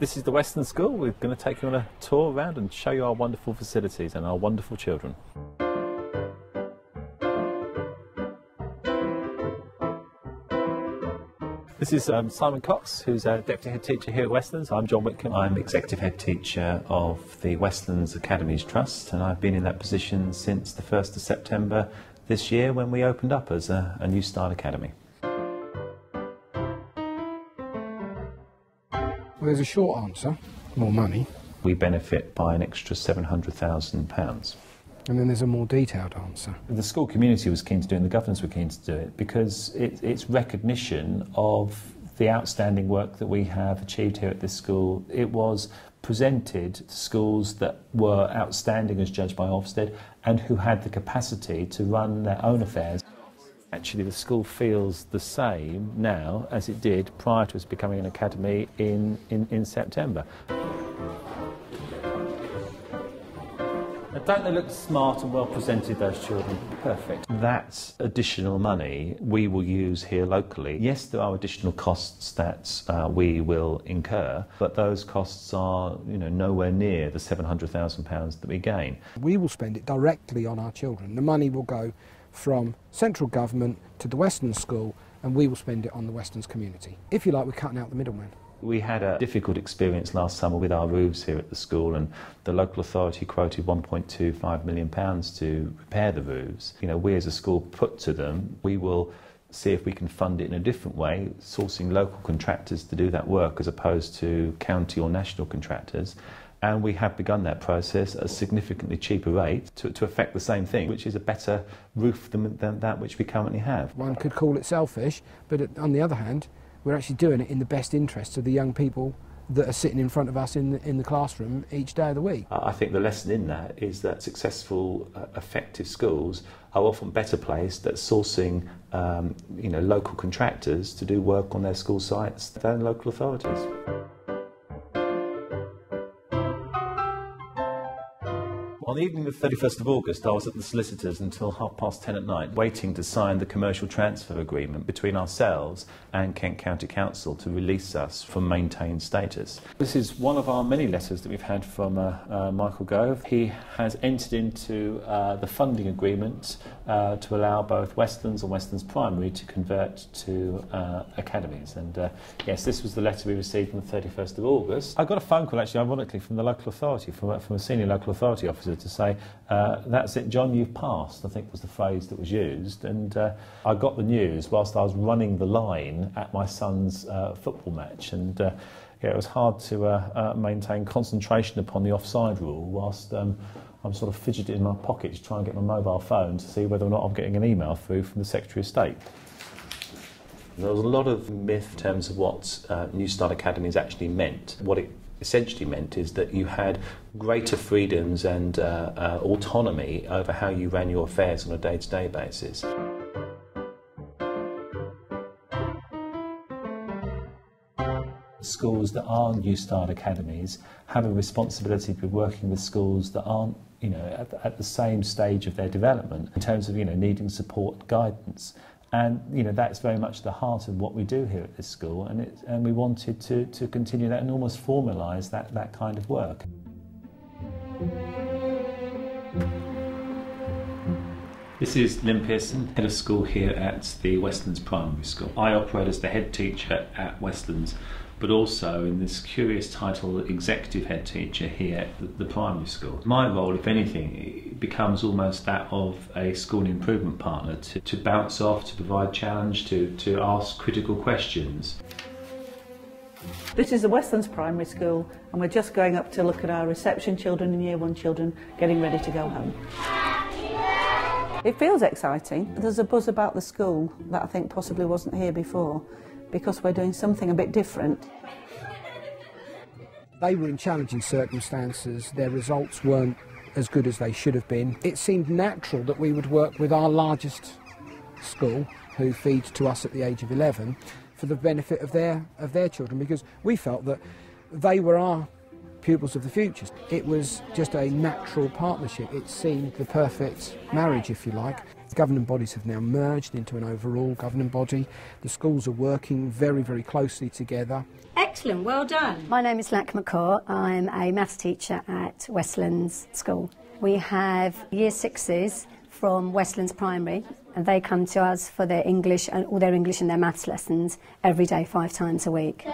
This is the Westlands School. We're going to take you on a tour around and show you our wonderful facilities and our wonderful children. This is um, Simon Cox, who's a Deputy Head Teacher here at Westlands. I'm Jon Whitcombe. I'm Executive Head Teacher of the Westlands Academies Trust, and I've been in that position since the 1st of September this year when we opened up as a, a New Start Academy. Well, there's a short answer more money. We benefit by an extra £700,000. And then there's a more detailed answer. The school community was keen to do it and the governors were keen to do it because it, it's recognition of the outstanding work that we have achieved here at this school. It was presented to schools that were outstanding as judged by Ofsted and who had the capacity to run their own affairs. Actually, the school feels the same now as it did prior to us becoming an academy in, in, in September. Don't they look smart and well presented, those children? Perfect. That's additional money we will use here locally. Yes, there are additional costs that uh, we will incur, but those costs are you know, nowhere near the £700,000 that we gain. We will spend it directly on our children. The money will go from central government to the Westlands School and we will spend it on the Westlands community. If you like, we're cutting out the middleman. We had a difficult experience last summer with our roofs here at the school, and the local authority quoted 1.25 million pounds to repair the roofs. You know, we as a school put to them, we will see if we can fund it in a different way, sourcing local contractors to do that work as opposed to county or national contractors. And we have begun that process at a significantly cheaper rate to, to affect the same thing, which is a better roof than, than that which we currently have. One could call it selfish, but on the other hand, we're actually doing it in the best interests of the young people that are sitting in front of us in the, in the classroom each day of the week. I think the lesson in that is that successful, uh, effective schools are often better placed at sourcing um, you know, local contractors to do work on their school sites than local authorities. On the evening of the 31st of August, I was at the solicitors until half past ten at night, waiting to sign the commercial transfer agreement between ourselves and Kent County Council to release us from maintained status. This is one of our many letters that we've had from uh, uh, Michael Gove. He has entered into uh, the funding agreement uh, to allow both Westlands and Westlands Primary to convert to uh, academies. And uh, yes, this was the letter we received on the 31st of August. I got a phone call, actually, ironically, from the local authority, from, from a senior local authority officer to say, uh, that's it, Jon, you've passed, I think was the phrase that was used. And uh, I got the news whilst I was running the line at my son's uh, football match. And yeah, it was hard to uh, uh, maintain concentration upon the offside rule whilst um, I'm sort of fidgeting in my pocket to try and get my mobile phone to see whether or not I'm getting an email through from the Secretary of State. There was a lot of myth in terms of what uh, New Start Academies actually meant. What it essentially meant is that you had greater freedoms and uh, uh, autonomy over how you ran your affairs on a day to day basis. Schools that are New Start academies have a responsibility to be working with schools that aren't, you know, at the, at the same stage of their development in terms of, you know, needing support and guidance. And you know that's very much the heart of what we do here at this school, and, it, and we wanted to, to continue that and almost formalise that, that kind of work. This is Lynn Pearson, head of school here at the Westlands Primary School. I operate as the head teacher at Westlands but also in this curious title, executive head teacher here at the primary school. My role, if anything, becomes almost that of a school improvement partner to, to bounce off, to provide challenge, to, to ask critical questions. This is the Westlands Primary School and we're just going up to look at our reception children and year one children getting ready to go home. It feels exciting. There's a buzz about the school that I think possibly wasn't here before because we're doing something a bit different. They were in challenging circumstances, their results weren't as good as they should have been. It seemed natural that we would work with our largest school, who feeds to us at the age of 11, for the benefit of their, of their children, because we felt that they were our pupils of the future. It was just a natural partnership. It seemed the perfect marriage, if you like. The governing bodies have now merged into an overall governing body. The schools are working very, very closely together. Excellent, well done. My name is Lack McCaw. I'm a maths teacher at Westlands School. We have year sixes from Westlands Primary and they come to us for their English and all their English and their maths lessons every day, five times a week.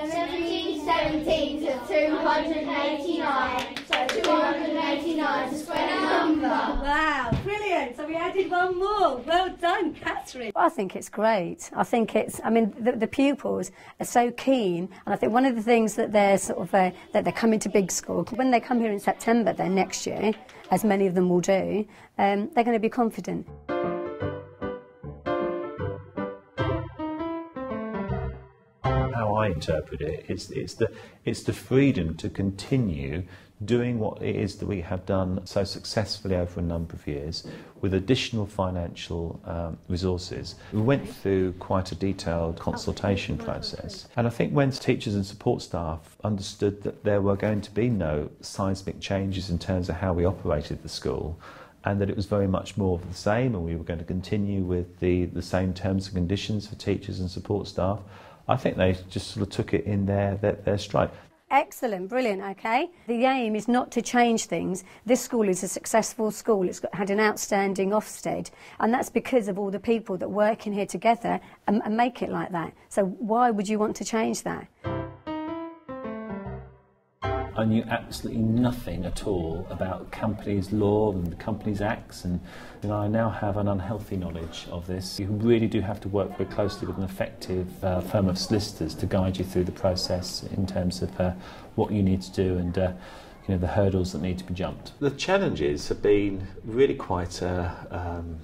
1717 to 289. So 289 is a square number. Wow, brilliant. So we added one more. Well done, Catherine. I think it's great. I think it's, I mean, the, the pupils are so keen, and I think one of the things that they're sort of, uh, that they're coming to big school, when they come here in September, then next year, as many of them will do, um, they're going to be confident. I interpret it, it's, it's, the, it's the freedom to continue doing what it is that we have done so successfully over a number of years with additional financial um, resources. We went through quite a detailed consultation process, and I think when teachers and support staff understood that there were going to be no seismic changes in terms of how we operated the school, and that it was very much more of the same, and we were going to continue with the, the same terms and conditions for teachers and support staff. I think they just sort of took it in their, their, their stride. Excellent, brilliant, okay. The aim is not to change things. This school is a successful school. It's got, had an outstanding Ofsted, and that's because of all the people that work in here together and, and make it like that. So why would you want to change that? I knew absolutely nothing at all about companies law and the companies acts and know, I now have an unhealthy knowledge of this. You really do have to work very closely with an effective uh, firm of solicitors to guide you through the process in terms of uh, what you need to do and uh, you know, the hurdles that need to be jumped. The challenges have been really quite uh, um,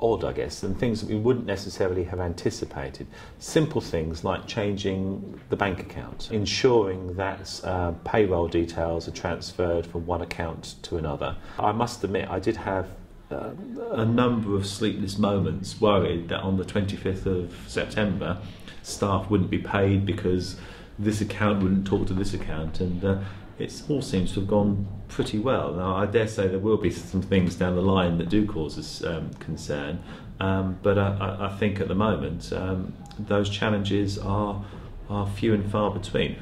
odd, I guess, and things that we wouldn't necessarily have anticipated. Simple things like changing the bank account, ensuring that uh, payroll details are transferred from one account to another. I must admit, I did have uh, a number of sleepless moments worried that on the 25th of September, staff wouldn't be paid because this account wouldn't talk to this account, and uh, it all seems to have gone pretty well. Now, I dare say there will be some things down the line that do cause us um, concern, um, but I, I, think at the moment um, those challenges are, are few and far between.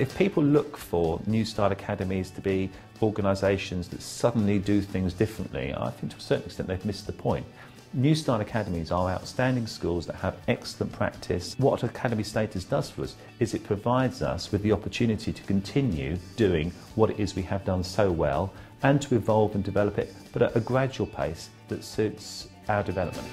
If people look for New Start Academies to be organisations that suddenly do things differently, I think to a certain extent they've missed the point. New Start Academies are outstanding schools that have excellent practice. What Academy status does for us is it provides us with the opportunity to continue doing what it is we have done so well and to evolve and develop it, but at a gradual pace that suits our development.